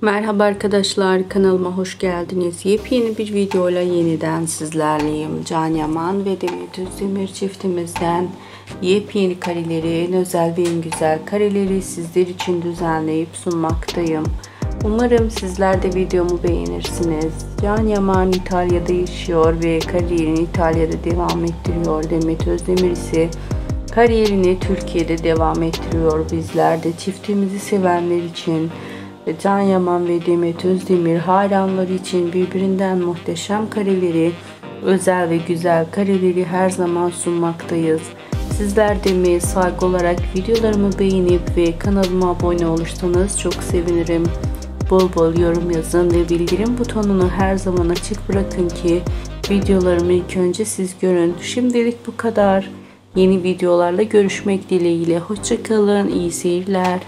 Merhaba arkadaşlar kanalıma hoş geldiniz. Yepyeni bir videoyla yeniden sizlerleyim. Can Yaman ve Demet Özdemir çiftimizden yepyeni kareleri, en özel ve en güzel kareleri sizler için düzenleyip sunmaktayım. Umarım sizler de videomu beğenirsiniz. Can Yaman İtalya'da yaşıyor ve kariyerini İtalya'da devam ettiriyor. Demet Özdemir ise kariyerini Türkiye'de devam ettiriyor. Bizler de çiftimizi sevenler için Can Yaman ve Demet Özdemir hayranları için birbirinden muhteşem kareleri, özel ve güzel kareleri her zaman sunmaktayız. Sizler de mi saygı olarak videolarımı beğenip ve kanalıma abone olursanız çok sevinirim. Bol bol yorum yazın ve bildirim butonunu her zaman açık bırakın ki videolarımı ilk önce siz görün. Şimdilik bu kadar. Yeni videolarla görüşmek dileğiyle. Hoşçakalın. İyi seyirler.